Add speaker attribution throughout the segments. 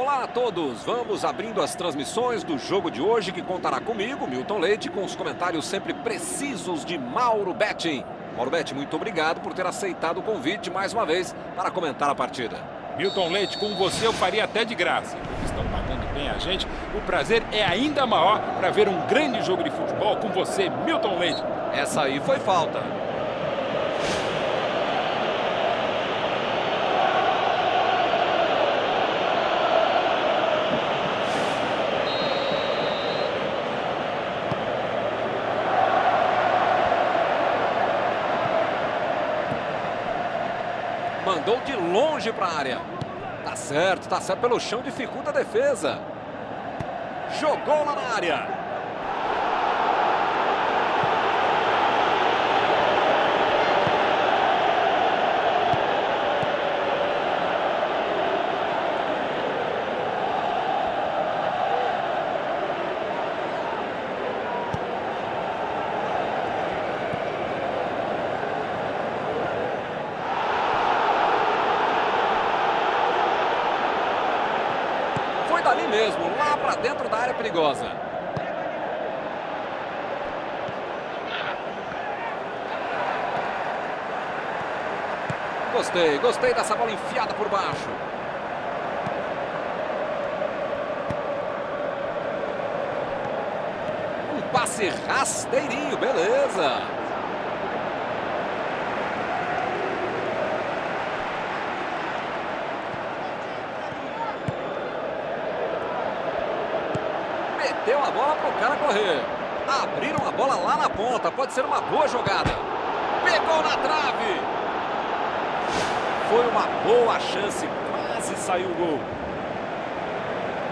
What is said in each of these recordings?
Speaker 1: Olá a todos, vamos abrindo as transmissões do jogo de hoje que contará comigo, Milton Leite, com os comentários sempre precisos de Mauro Betting. Mauro Betting, muito obrigado por ter aceitado o convite mais uma vez para comentar a partida.
Speaker 2: Milton Leite, com você eu faria até de graça. Estão pagando bem a gente. O prazer é ainda maior para ver um grande jogo de futebol com você, Milton Leite.
Speaker 1: Essa aí foi falta. Mandou de longe para a área. Tá certo, tá certo pelo chão, dificulta a defesa. Jogou lá na área. Foi dali mesmo, lá para dentro da área perigosa. Gostei, gostei dessa bola enfiada por baixo. Um passe rasteirinho, beleza. Meteu a bola para o cara correr. Abriram a bola lá na ponta. Pode ser uma boa jogada. Pegou na trave. Foi uma boa chance. Quase saiu o gol.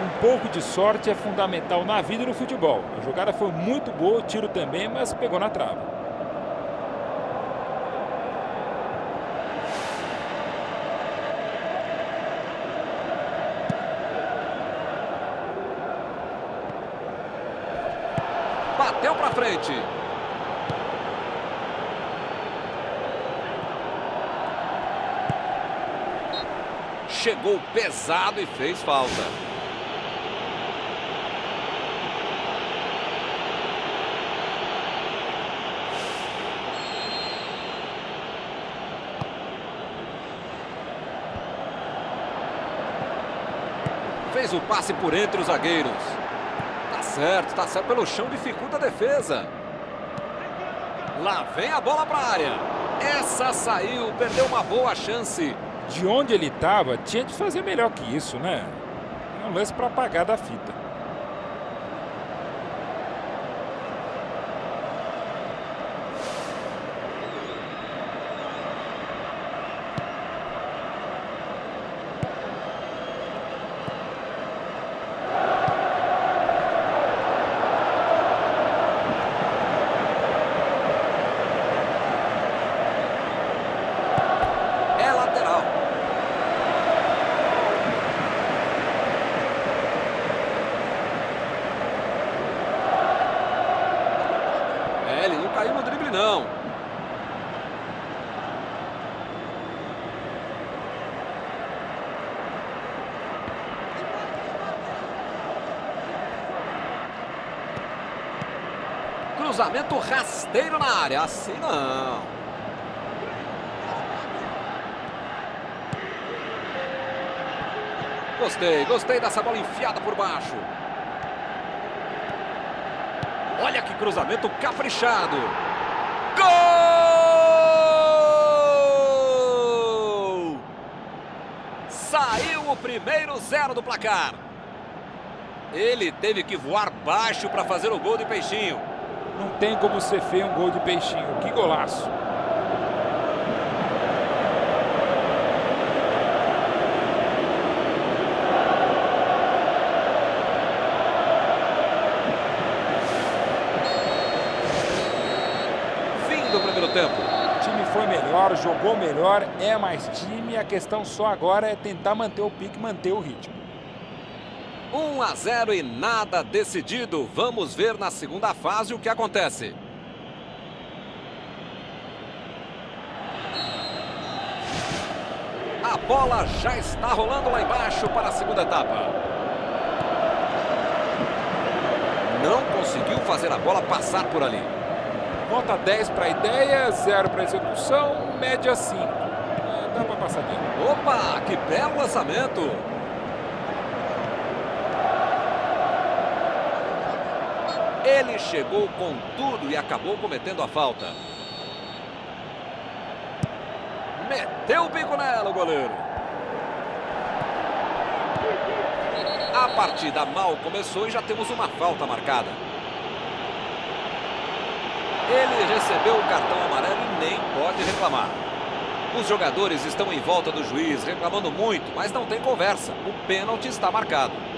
Speaker 2: Um pouco de sorte é fundamental na vida e no futebol. A jogada foi muito boa, o tiro também, mas pegou na trave.
Speaker 1: Bateu para frente. Chegou pesado e fez falta. Fez o passe por entre os zagueiros. Certo, tá certo pelo chão, dificulta a defesa. Lá vem a bola para a área. Essa saiu, perdeu uma boa chance.
Speaker 2: De onde ele estava, tinha de fazer melhor que isso, né? É um lance para apagar da fita.
Speaker 1: É lateral. É, ele não caiu no drible, não. Cruzamento rasteiro na área. Assim não. Gostei, gostei dessa bola enfiada por baixo. Olha que cruzamento caprichado. Gol! Saiu o primeiro zero do placar. Ele teve que voar baixo para fazer o gol de peixinho.
Speaker 2: Não tem como ser feio um gol de peixinho. Que golaço.
Speaker 1: Fim do primeiro tempo.
Speaker 2: O time foi melhor, jogou melhor, é mais time. A questão só agora é tentar manter o pique, manter o ritmo.
Speaker 1: 1 a 0 e nada decidido. Vamos ver na segunda fase o que acontece. A bola já está rolando lá embaixo para a segunda etapa. Não conseguiu fazer a bola passar por ali.
Speaker 2: Nota 10 para a ideia, 0 para a execução, média 5. É, dá para passar bem.
Speaker 1: Opa, que belo lançamento. Ele chegou com tudo e acabou cometendo a falta. Meteu o bico nela o goleiro. A partida mal começou e já temos uma falta marcada. Ele recebeu o cartão amarelo e nem pode reclamar. Os jogadores estão em volta do juiz, reclamando muito, mas não tem conversa. O pênalti está marcado.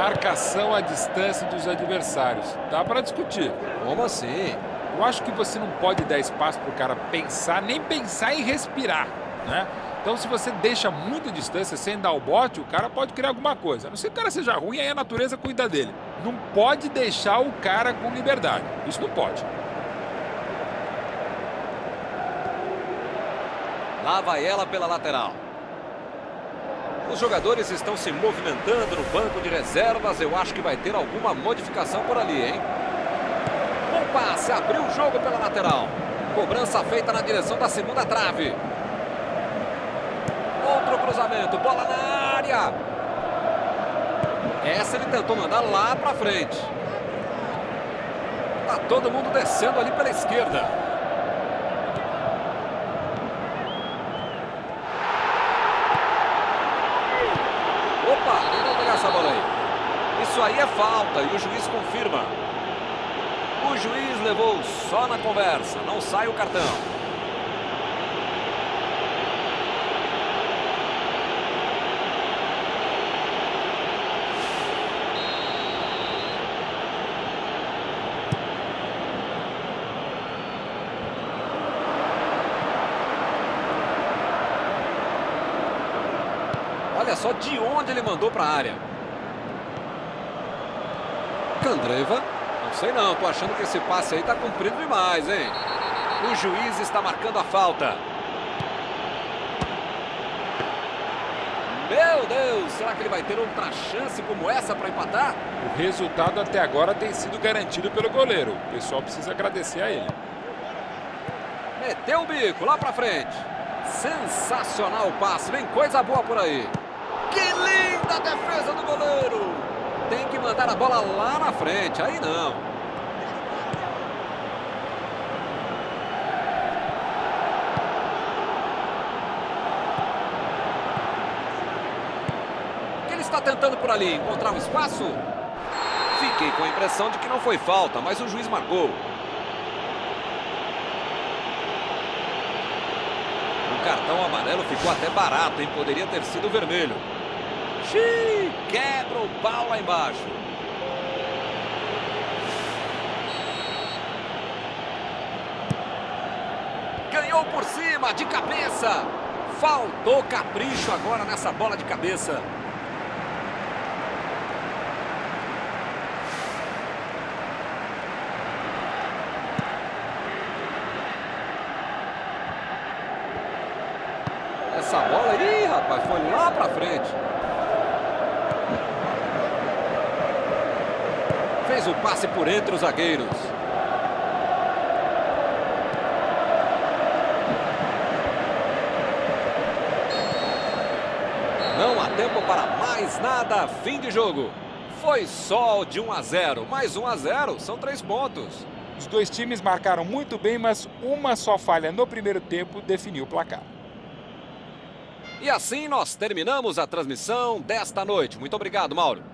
Speaker 2: Marcação à distância dos adversários. Dá para discutir.
Speaker 1: Como assim?
Speaker 2: Eu acho que você não pode dar espaço para o cara pensar, nem pensar em respirar, né? Então, se você deixa muita distância sem dar o bote, o cara pode criar alguma coisa. A não ser que o cara seja ruim, aí a natureza cuida dele. Não pode deixar o cara com liberdade. Isso não pode.
Speaker 1: Lá vai ela pela lateral. Os jogadores estão se movimentando no banco de reservas. Eu acho que vai ter alguma modificação por ali, hein? Um passe, abriu o jogo pela lateral. Cobrança feita na direção da segunda trave. Outro cruzamento, bola na área. Essa ele tentou mandar lá para frente. Tá todo mundo descendo ali pela esquerda. Opa, ele vai pegar essa bola aí. Isso aí é falta e o juiz confirma. O juiz levou só na conversa, não sai o cartão. Olha só de onde ele mandou para a área. Candreva. Não sei não, tô achando que esse passe aí tá cumprido demais, hein? O juiz está marcando a falta. Meu Deus, será que ele vai ter outra chance como essa para empatar?
Speaker 2: O resultado até agora tem sido garantido pelo goleiro. O pessoal precisa agradecer a ele.
Speaker 1: Meteu o bico lá para frente. Sensacional o passe, vem coisa boa por aí. Que linda defesa do goleiro! Tem que mandar a bola lá na frente, aí não. O que ele está tentando por ali? Encontrar um espaço? Fiquei com a impressão de que não foi falta, mas o juiz marcou. O cartão amarelo ficou até barato, hein? Poderia ter sido vermelho. Xiii, quebra o pau lá embaixo. Ganhou por cima, de cabeça. Faltou capricho agora nessa bola de cabeça. Essa bola aí, rapaz, foi lá pra frente. Fez o passe por entre os zagueiros. Não há tempo para mais nada. Fim de jogo. Foi só de 1 a 0. Mais 1 a 0 são três pontos.
Speaker 2: Os dois times marcaram muito bem, mas uma só falha no primeiro tempo definiu o placar.
Speaker 1: E assim nós terminamos a transmissão desta noite. Muito obrigado, Mauro.